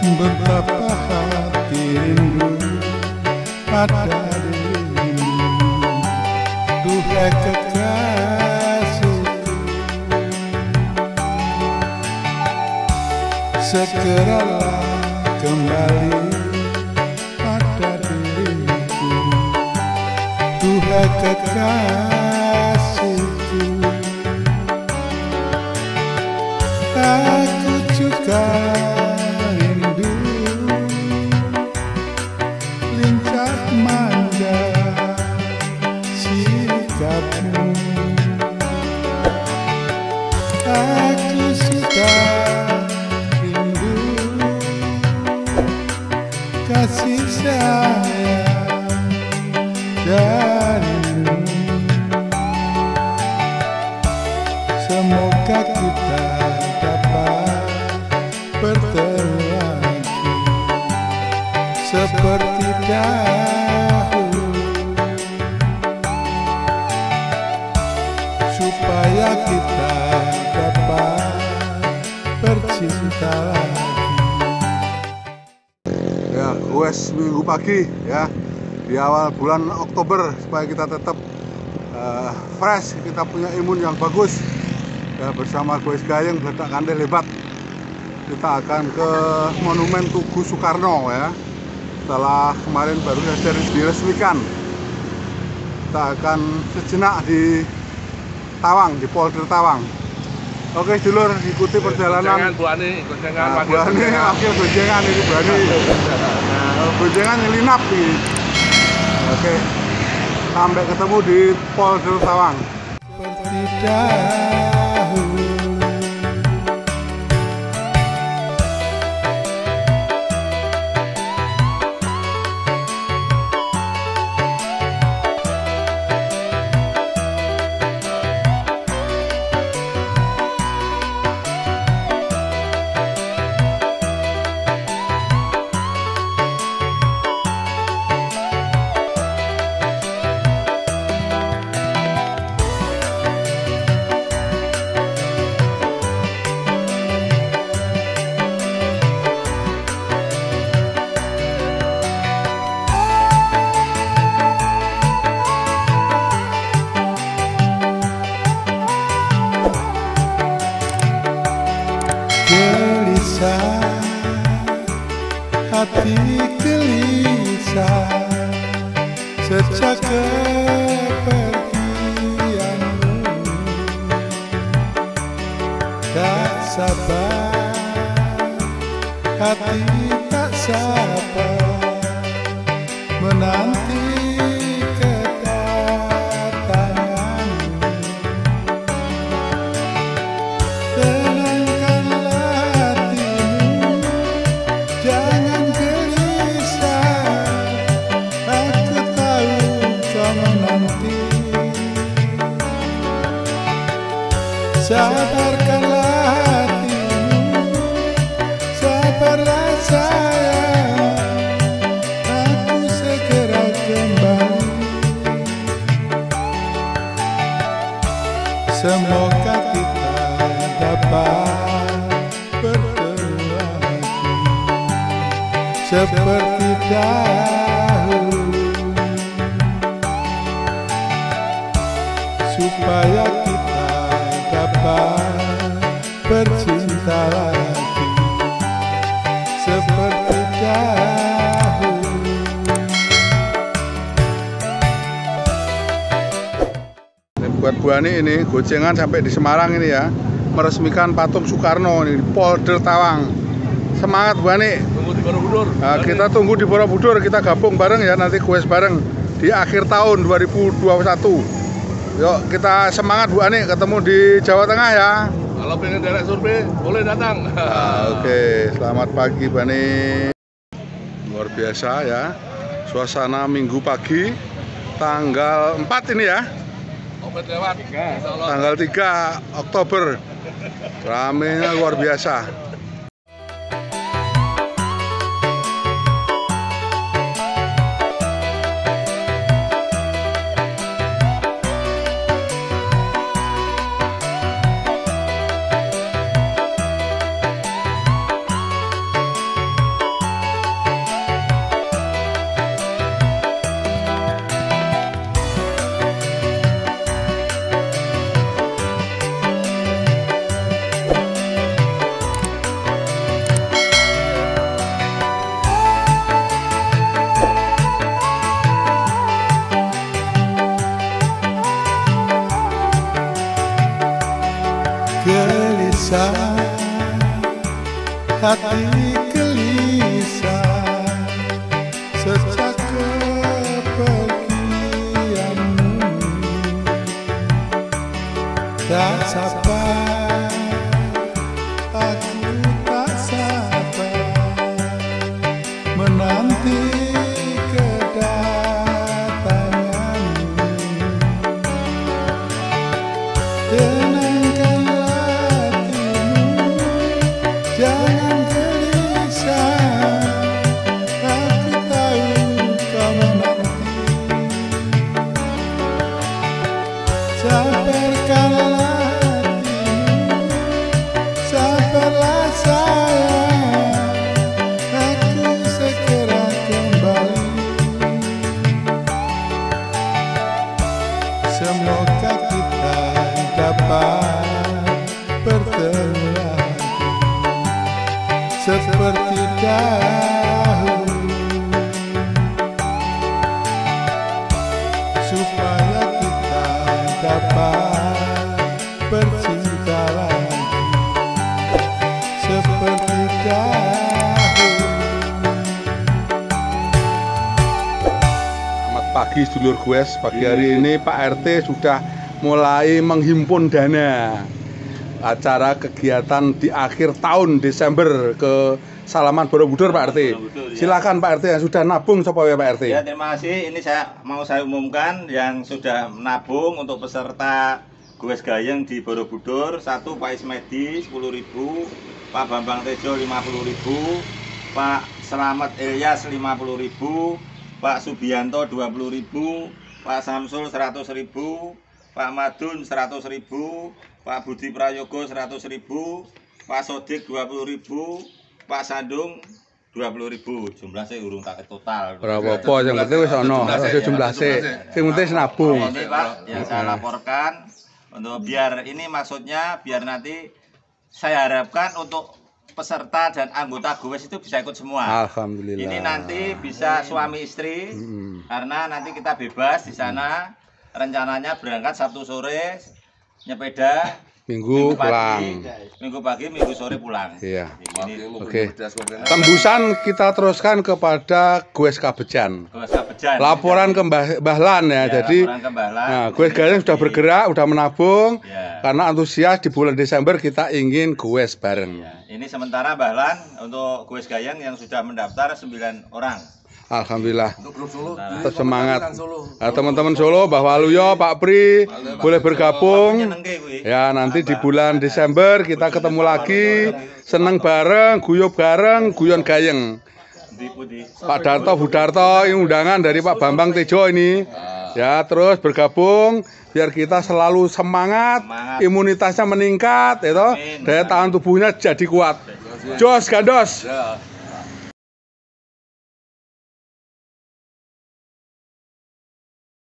Betapa hati rindu pada dirimu Duhai kekasih Segeralah kembali pada diriku. Duhai kekasih Semoga kita dapat bertemu lagi Seperti dahulu Supaya kita dapat bercinta lagi. Ya wes minggu pagi ya. Di awal bulan Oktober supaya kita tetap eh, fresh kita punya imun yang bagus ya bersama gue Gayeng Bledak Kandil Lebat kita akan ke Monumen Tugu Soekarno ya setelah kemarin baru saja diresmikan kita akan sejenak di Tawang di Polder Tawang oke dulur ikuti perjalanan Bu Ani, goncengan Nah, wakil Bu Ani goncengan. wakil goncengan ini Bu Ani. Nah, goncengan nyelinap nih. Oke. Sampai ketemu di Polder Tawang. seperti dahulu hati gelisah sejak kepergianmu. Tak sabar hati tak sabar menanti Seperti dahulu Supaya kita dapat bercinta lagi Seperti dahulu buat Bu Ani ini gocengan sampai di Semarang ini ya. Meresmikan patung Soekarno ini di Polder Tawang. Semangat Bu Ani. Tunggu di Borobudur. Nah, kita tunggu di Borobudur, kita gabung bareng ya nanti kues bareng di akhir tahun 2021. Yuk kita semangat Bu Ani ketemu di Jawa Tengah ya. Kalau pengen derek survei, boleh datang. Ah, Oke, selamat pagi Bani. Luar biasa ya. Suasana Minggu pagi tanggal 4 ini ya. Tanggal 3 Oktober. Ramenya luar biasa. Hati gelisah sejak kepergianmu. Tak sabar aku tak sabar menanti kedatanganmu. Tenangkanlah Seperti dahulu Supaya kita dapat bercinta lagi Seperti dahulu Selamat pagi sedulur gue. Pagi hari ini Pak RT sudah mulai menghimpun dana acara kegiatan di akhir tahun Desember ke Salaman Borobudur Pak RT. Borobudur, ya. Silakan Pak RT yang sudah nabung sapa ya Pak RT. Ya terima kasih. Ini saya mau saya umumkan yang sudah menabung untuk peserta Goes Gayeng di Borobudur. Satu Pak Ismedi 10.000, Pak Bambang Tejo 50.000, Pak Selamat Ilyas 50.000, Pak Subianto 20.000, Pak Samsul 100.000, Pak Madun 100.000, Pak Budi Prayogo 100.000, Pak Sodik 20.000, Pak Sandung 20.000. Jumlah saya urung tak total. Ora apa-apa, yang penting wis ana, Jumlah sik. Sing penting wis nabung. Ini Pak yang saya laporkan untuk biar ini maksudnya biar nanti saya harapkan untuk peserta dan anggota GOWES itu bisa ikut semua. Alhamdulillah. Ini nanti bisa suami istri karena nanti kita bebas di sana. Rencananya berangkat Sabtu sore nyepeda Minggu pagi, pulang. Minggu pagi, Minggu sore pulang. Iya. Oke. Tembusan kita teruskan kepada Goes Kabejan. GOWES Kabejan. Laporan ke Mbah, Mbah Lan ya. Ya, Jadi laporan ke Mbah Lan. Nah, Goes Gayeng sudah bergerak, sudah menabung. Ya. Karena antusias di bulan Desember kita ingin goes bareng. Ya, ini sementara Bahlan untuk Goes Gayeng yang sudah mendaftar 9 orang. Alhamdulillah. Tetap semangat. Nah, teman-teman Solo, Mbah Waluyo, Pak Pri, boleh bergabung. Ya, nanti di bulan Desember kita ketemu lagi. Seneng bareng, guyub bareng, guyon gayeng. Pak Darto, Bu Darto, ini undangan dari Pak Bambang Tejo ini. Ya, terus bergabung biar kita selalu semangat, imunitasnya meningkat, ya toh. Amin. daya tahan tubuhnya jadi kuat. Jos, gandos. Ya.